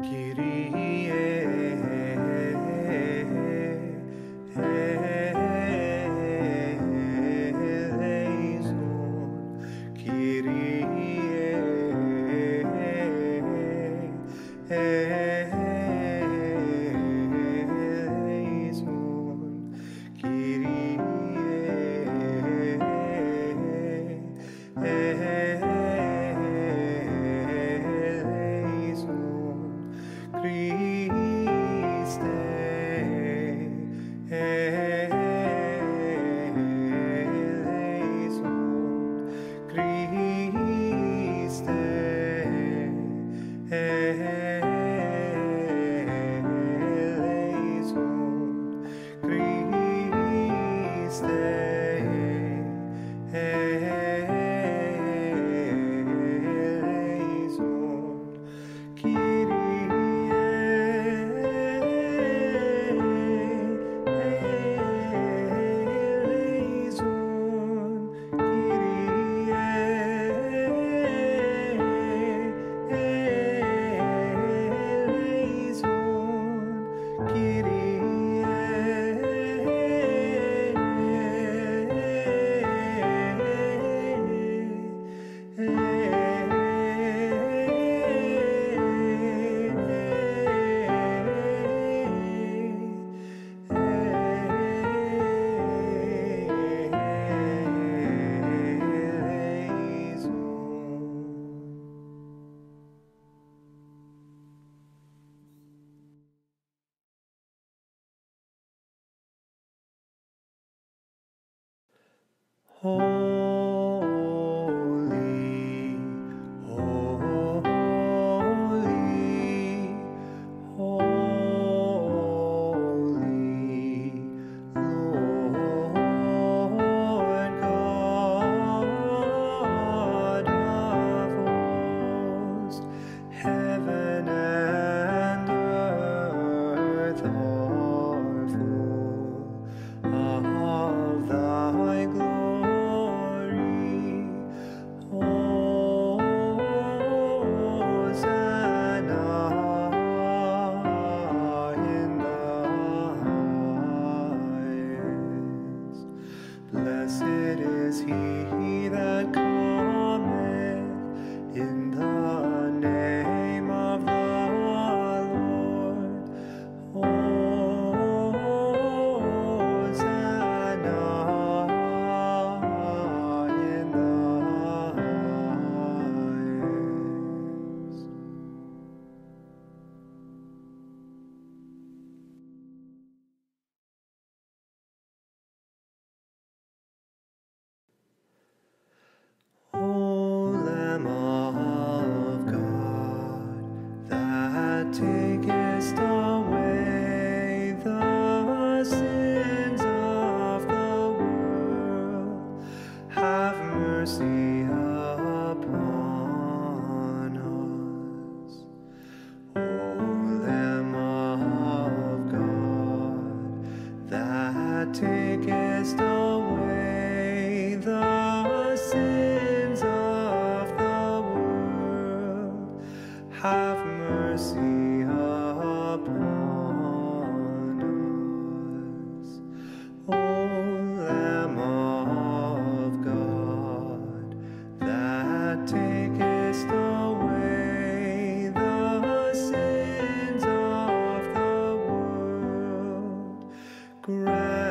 Kyrie. hey 哦 mercy Red.